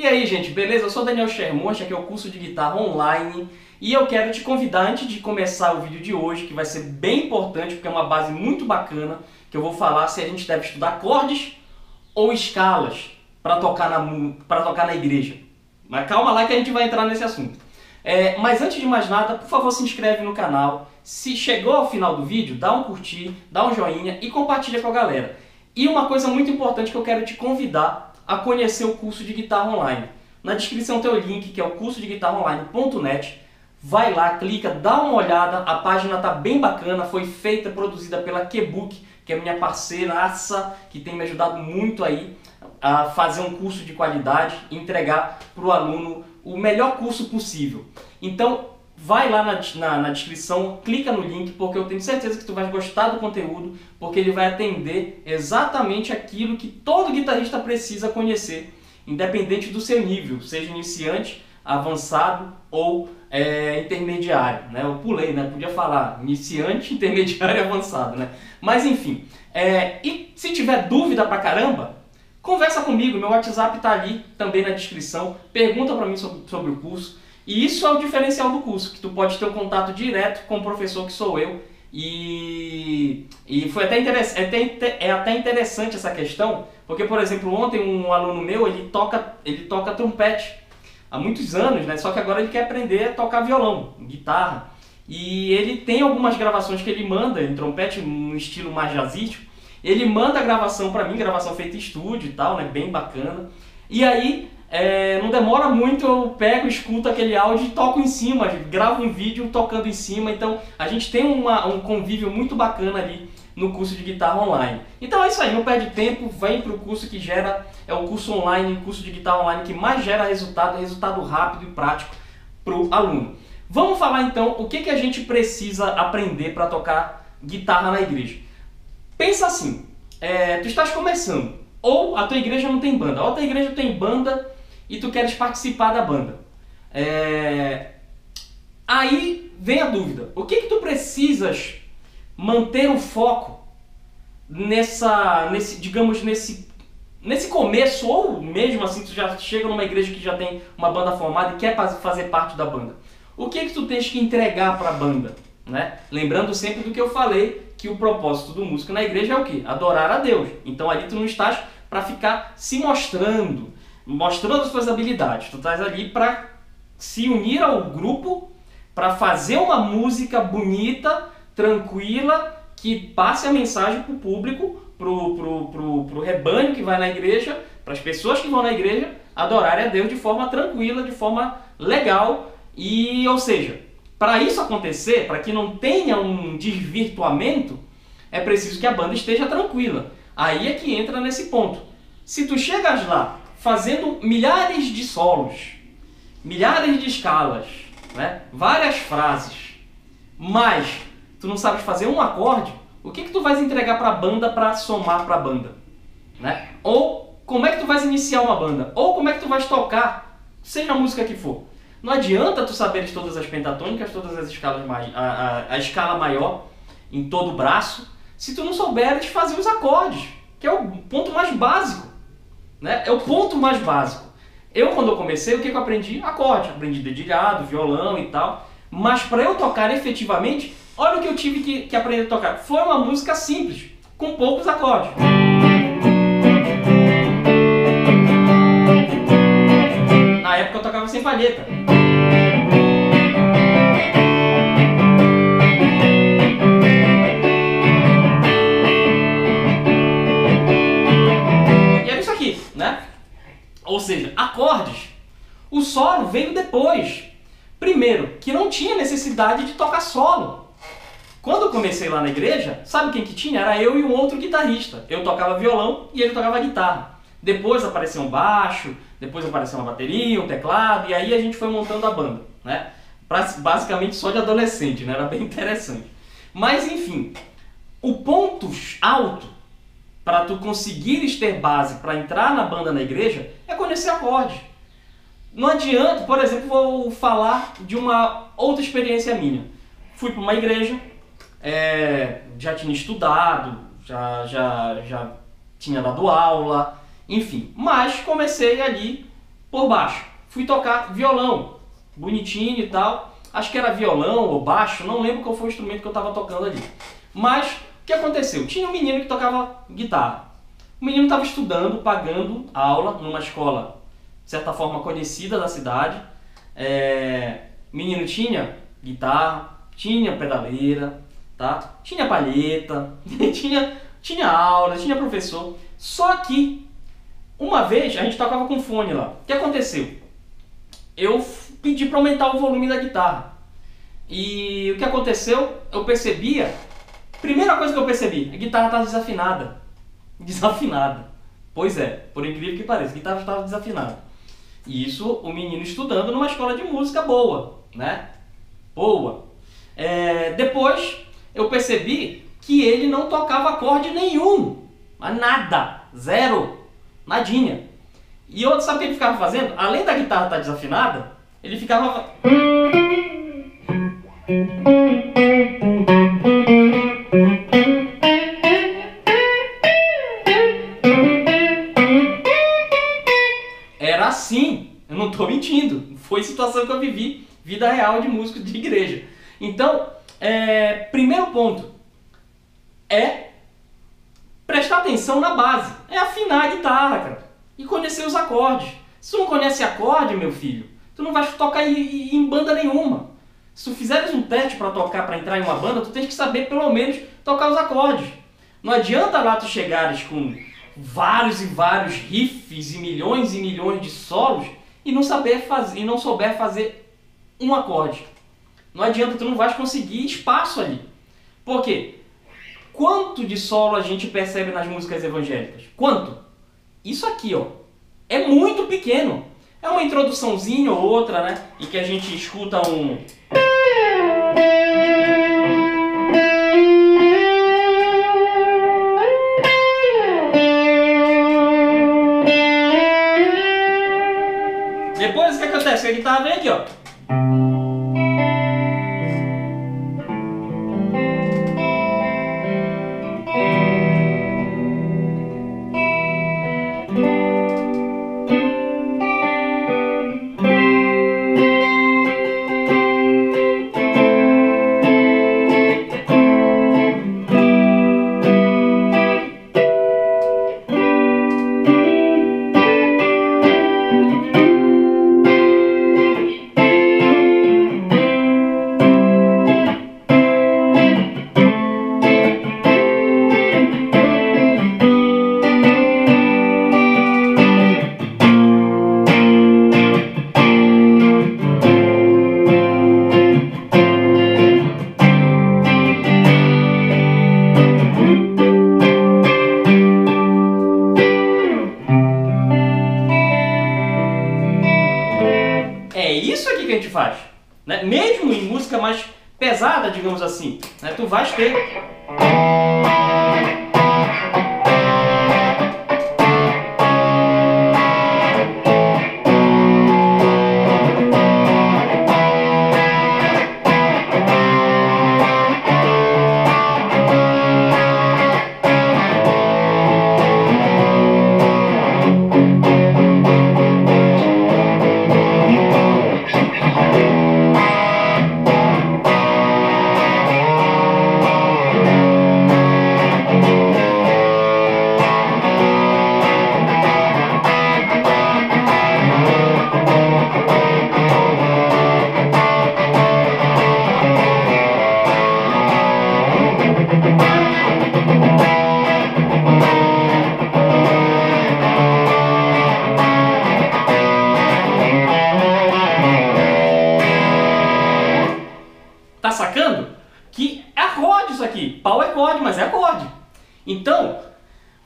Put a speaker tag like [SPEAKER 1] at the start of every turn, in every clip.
[SPEAKER 1] E aí, gente, beleza? Eu sou Daniel Shermonte, aqui é o curso de guitarra online e eu quero te convidar antes de começar o vídeo de hoje, que vai ser bem importante porque é uma base muito bacana, que eu vou falar se a gente deve estudar acordes ou escalas para tocar, na, para tocar na igreja. Mas calma lá que a gente vai entrar nesse assunto. É, mas antes de mais nada, por favor se inscreve no canal. Se chegou ao final do vídeo, dá um curtir, dá um joinha e compartilha com a galera. E uma coisa muito importante que eu quero te convidar a conhecer o curso de guitarra online. Na descrição tem o link que é o curso de guitarra online.net. Vai lá, clica, dá uma olhada, a página tá bem bacana, foi feita, produzida pela Kebook, que é minha parceiraça, que tem me ajudado muito aí a fazer um curso de qualidade e entregar para o aluno o melhor curso possível. Então, vai lá na, na, na, descrição, clica no link, porque eu tenho certeza que tu vai gostar do conteúdo, porque ele vai atender exatamente aquilo que todo guitarrista precisa conhecer, independente do seu nível, seja iniciante, avançado ou é, intermediário. Né? Eu pulei, né? podia falar iniciante, intermediário e avançado. Né? Mas enfim, é, e se tiver dúvida pra caramba, conversa comigo, meu WhatsApp está ali também na descrição, pergunta para mim sobre, sobre o curso. E isso é o diferencial do curso, que tu pode ter um contato direto com o professor que sou eu. E, e foi até, é até, é até interessante essa questão, porque, por exemplo, ontem um aluno meu, ele toca, ele toca trompete há muitos anos, né? Só que agora ele quer aprender a tocar violão, guitarra. E ele tem algumas gravações que ele manda em trompete, um estilo mais jazzístico. Ele manda a gravação para mim, gravação feita em estúdio e tal, né? Bem bacana. E aí é, não demora muito, eu pego, escuto aquele áudio e toco em cima, gravo um vídeo tocando em cima, então a gente tem uma, um convívio muito bacana ali no curso de guitarra online. Então é isso aí, não perde tempo, vem para o curso que gera, é o curso online, o curso de guitarra online que mais gera resultado, resultado rápido e prático para o aluno. Vamos falar então o que, que a gente precisa aprender para tocar guitarra na igreja. Pensa assim, é, tu estás começando, ou a tua igreja não tem banda, ou a tua igreja tem banda e tu queres participar da banda. É... Aí vem a dúvida: o que que tu precisas manter o foco nessa, nesse, digamos nesse, nesse começo ou mesmo assim tu já chega numa igreja que já tem uma banda formada e quer fazer parte da banda? O que que tu tens que entregar para a banda? Né? Lembrando sempre do que eu falei, que o propósito do músico na igreja é o que? Adorar a Deus. Então ali tu não estás para ficar se mostrando, mostrando suas habilidades. Tu estás ali para se unir ao grupo, para fazer uma música bonita, tranquila, que passe a mensagem para o público, para pro rebanho que vai na igreja, para as pessoas que vão na igreja, adorarem a Deus de forma tranquila, de forma legal. E, ou seja, para isso acontecer, para que não tenha um desvirtuamento, é preciso que a banda esteja tranquila. Aí é que entra nesse ponto. Se tu chegas lá fazendo milhares de solos, milhares de escalas, né? várias frases, mas tu não sabes fazer um acorde, o que, que tu vais entregar para a banda para somar para a banda? Né? Ou como é que tu vais iniciar uma banda? Ou como é que tu vais tocar, seja a música que for. Não adianta tu saberes todas as pentatônicas, todas as escalas a, a, a escala maior em todo o braço, se tu não souberes fazer os acordes, que é o ponto mais básico. Né? É o ponto mais básico. Eu, quando eu comecei, o que, eu aprendi? Acorde. Aprendi dedilhado, violão e tal. Mas para eu tocar efetivamente, olha o que eu tive que, que aprender a tocar. Foi uma música simples, com poucos acordes. Na época eu tocava sem palheta. Ou seja, acordes. O solo veio depois. Primeiro, que não tinha necessidade de tocar solo. Quando eu comecei lá na igreja, sabe quem que tinha? Era eu e um outro guitarrista. Eu tocava violão e ele tocava guitarra. Depois apareceu um baixo, depois apareceu uma bateria, um teclado, e aí a gente foi montando a banda, né? Basicamente só de adolescente, né? Era bem interessante. Mas enfim, o ponto alto para tu conseguires ter base para entrar na banda na igreja é conhecer acorde. Não adianta, por exemplo, vou falar de uma outra experiência minha. Fui para uma igreja, é, já tinha estudado, já, já, já tinha dado aula, enfim. Mas comecei ali por baixo. Fui tocar violão, bonitinho e tal. Acho que era violão ou baixo, não lembro qual foi o instrumento que eu estava tocando ali. Mas que aconteceu? Tinha um menino que tocava guitarra. O menino estava estudando, pagando aula numa escola, de certa forma conhecida da cidade. É... O menino tinha guitarra, tinha pedaleira, tá? Tinha palheta, tinha, tinha aula, tinha professor. Só que uma vez a gente tocava com fone lá. O que aconteceu? Eu pedi para aumentar o volume da guitarra. E o que aconteceu? Eu percebia. Primeira coisa que eu percebi, a guitarra estava desafinada. Desafinada. Pois é, por incrível que pareça, a guitarra estava desafinada. E isso o menino estudando numa escola de música boa, né? Boa. É, depois eu percebi que ele não tocava acorde nenhum. Mas nada. Zero. Nadinha. E outro, sabe o que ele ficava fazendo? Além da guitarra estar desafinada, ele ficava. Foi situação que eu vivi, vida real de músico de igreja. Então, é, primeiro ponto é prestar atenção na base, é afinar a guitarra, cara, e conhecer os acordes. Se tu não conhece acorde, meu filho, tu não vai tocar em, em banda nenhuma. Se tu fizeres um teste para tocar, para entrar em uma banda, tu tens que saber pelo menos tocar os acordes. Não adianta lá tu chegares com vários e vários riffs e milhões e milhões de solos e não saber fazer e não souber fazer um acorde. Não adianta, tu não vais conseguir espaço ali. Por quê? Quanto de solo a gente percebe nas músicas evangélicas? Quanto? Isso aqui, ó. É muito pequeno. É uma introduçãozinha ou outra, né? Em que a gente escuta um. A guitarra vem aqui, ó. Né? Mesmo em música mais pesada, digamos assim, né? tu vais ter Então,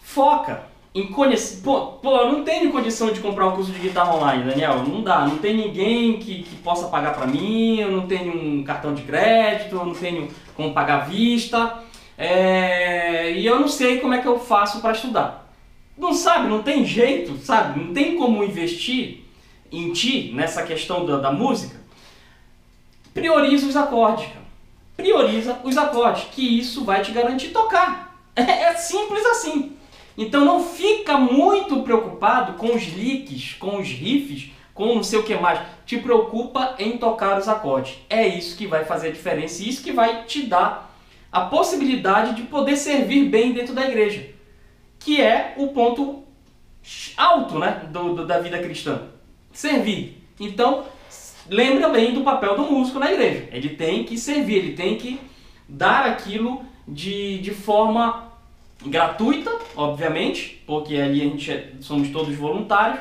[SPEAKER 1] foca em conhecer. Pô, pô, eu não tenho condição de comprar um curso de guitarra online, Daniel. Não dá. Não tem ninguém que, que possa pagar para mim. Eu não tenho um cartão de crédito. Eu não tenho como pagar à vista. É, e eu não sei como é que eu faço para estudar. Não sabe, não tem jeito, sabe? Não tem como investir em ti nessa questão da, da música. Prioriza os acordes, cara. Prioriza os acordes, que isso vai te garantir tocar. É, é simples assim. Então não fica muito preocupado com os licks, com os riffs, com não sei o que mais. Te preocupa em tocar os acordes. É isso que vai fazer a diferença e isso que vai te dar a possibilidade de poder servir bem dentro da igreja. Que é o ponto alto né, do, do da vida cristã. Servir. Então, lembra bem do papel do músico na igreja. Ele tem que servir, ele tem que dar aquilo de, de forma gratuita, obviamente, porque ali a gente é, somos todos voluntários,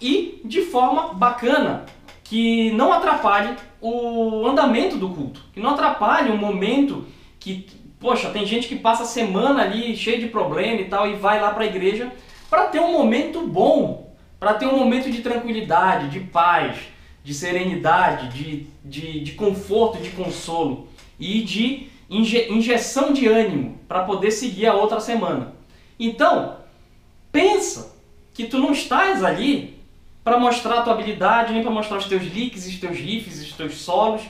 [SPEAKER 1] e de forma bacana, que não atrapalhe o andamento do culto, que não atrapalhe o momento que, poxa, tem gente que passa a semana ali cheio de problema e tal e vai lá para a igreja para ter um momento bom, para ter um momento de tranquilidade, de paz, de serenidade, de, de, de conforto, de consolo e de inje, injeção de ânimo para poder seguir a outra semana. Então, pensa que tu não estás ali para mostrar a tua habilidade, nem para mostrar os teus licks, os teus riffs, os teus solos,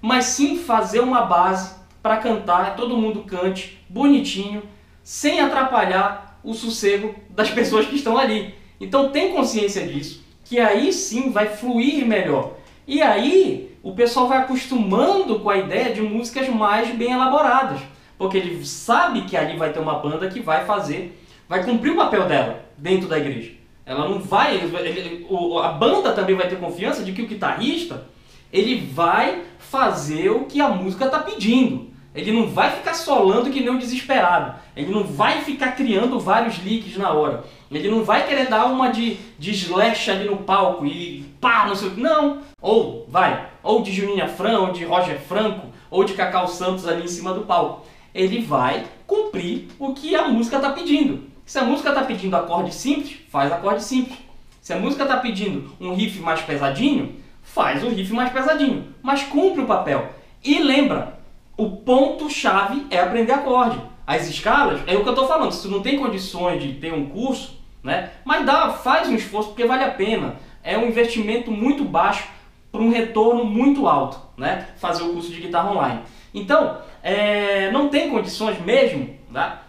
[SPEAKER 1] mas sim fazer uma base para cantar, todo mundo cante bonitinho, sem atrapalhar o sossego das pessoas que estão ali. Então tem consciência disso, que aí sim vai fluir melhor. E aí o pessoal vai acostumando com a ideia de músicas mais bem elaboradas, porque ele sabe que ali vai ter uma banda que vai fazer, vai cumprir o papel dela dentro da igreja. Ela não vai, ele, a banda também vai ter confiança de que o guitarrista ele vai fazer o que a música está pedindo. Ele não vai ficar solando que nem um desesperado. Ele não vai ficar criando vários leaks na hora. Ele não vai querer dar uma de, de slash ali no palco e pá, não sei o que. Não. Ou, vai, ou de Juninho Fran, ou de Roger Franco, ou de Cacau Santos ali em cima do palco. Ele vai cumprir o que a música está pedindo. Se a música está pedindo acorde simples, faz acorde simples. Se a música está pedindo um riff mais pesadinho, faz o riff mais pesadinho. Mas cumpre o papel. E lembra, o ponto-chave é aprender acorde. As escalas, é o que eu estou falando, se tu não tem condições de ter um curso, né? Mas dá, faz um esforço porque vale a pena. É um investimento muito baixo para um retorno muito alto, né? Fazer o curso de guitarra online. Então, é, não tem condições mesmo, tá?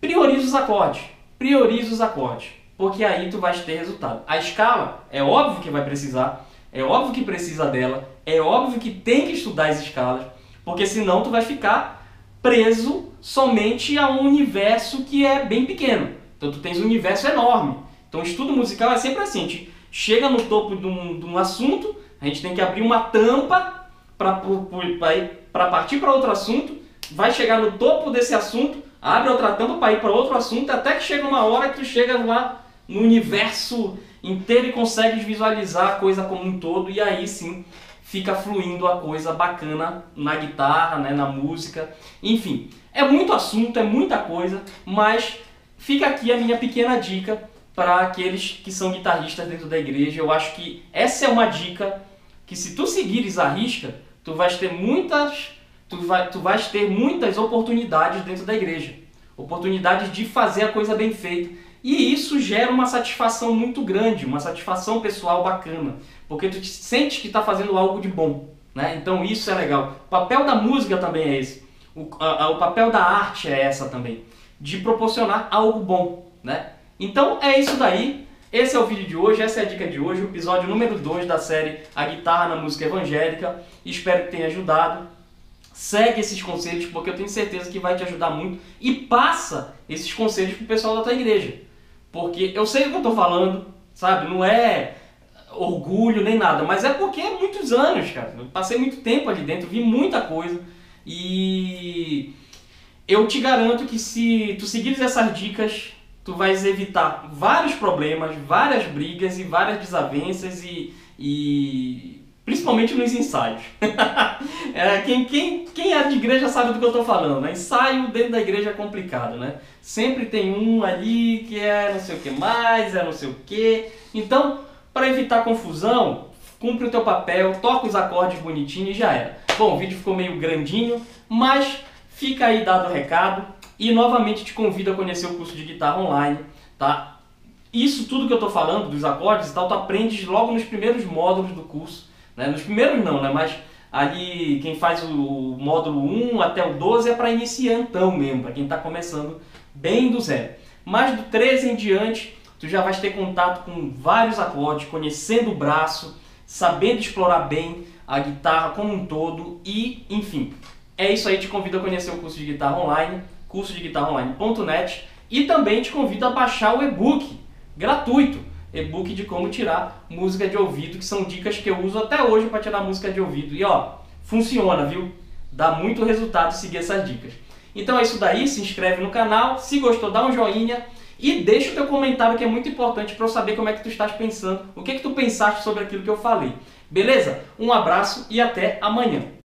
[SPEAKER 1] Prioriza os acordes, prioriza os acordes, porque aí tu vais ter resultado. A escala, é óbvio que vai precisar, é óbvio que precisa dela, é óbvio que tem que estudar as escalas, porque senão tu vai ficar preso somente a um universo que é bem pequeno. Então tu tens um universo enorme. Então estudo musical é sempre assim, a gente chega no topo de um, de um assunto, a gente tem que abrir uma tampa para partir para outro assunto, vai chegar no topo desse assunto, abre outra tampa para ir para outro assunto, até que chega uma hora que tu chega lá no universo inteiro e consegue visualizar a coisa como um todo, e aí sim fica fluindo a coisa bacana na guitarra, né, na música, enfim. É muito assunto, é muita coisa, mas fica aqui a minha pequena dica para aqueles que são guitarristas dentro da igreja. Eu acho que essa é uma dica que se tu seguires a risca, tu vais ter muitas tu, vai, tu vais ter muitas oportunidades dentro da igreja. Oportunidades de fazer a coisa bem feita. E isso gera uma satisfação muito grande, uma satisfação pessoal bacana porque tu te sente que está fazendo algo de bom. Né? Então isso é legal. O papel da música também é esse. O, a, o papel da arte é essa também. De proporcionar algo bom. Né? Então é isso daí. Esse é o vídeo de hoje, essa é a dica de hoje, o episódio número 2 da série A Guitarra na Música Evangélica. Espero que tenha ajudado. Segue esses conselhos porque eu tenho certeza que vai te ajudar muito e passa esses conselhos pro pessoal da tua igreja. Porque eu sei o que eu estou falando, sabe? Não é orgulho nem nada, mas é porque é muitos anos, cara. Eu passei muito tempo ali dentro, vi muita coisa e eu te garanto que se tu seguires essas dicas, tu vais evitar vários problemas, várias brigas e várias desavenças e, e principalmente nos ensaios. é, quem, quem, quem é de igreja sabe do que eu estou falando. Né? Ensaio dentro da igreja é complicado, né? Sempre tem um ali que é não sei o que mais, é não sei o que. Então, para evitar confusão, cumpre o teu papel, toca os acordes bonitinho e já era. Bom, o vídeo ficou meio grandinho, mas fica aí dado o recado e novamente te convido a conhecer o curso de guitarra online, tá? Isso tudo que eu estou falando, dos acordes e tal, tu aprendes logo nos primeiros módulos do curso, né? Nos primeiros não, né? Mas ali quem faz o módulo 1 até o 12 é para iniciantão mesmo, para quem está começando bem do zero. mas do 13 em diante tu já vais ter contato com vários acordes, conhecendo o braço, sabendo explorar bem a guitarra como um todo e, enfim. É isso aí, te convido a conhecer o curso de guitarra online, curso de e também te convido a baixar o e-book gratuito, e-book de como tirar música de ouvido, que são dicas que eu uso até hoje para tirar música de ouvido. E ó, funciona, viu? Dá muito resultado seguir essas dicas. Então é isso daí, se inscreve no canal, se gostou dá um joinha e deixa o teu comentário que é muito importante para eu saber como é que tu estás pensando, o que é que tu pensaste sobre aquilo que eu falei. Beleza? Um abraço e até amanhã.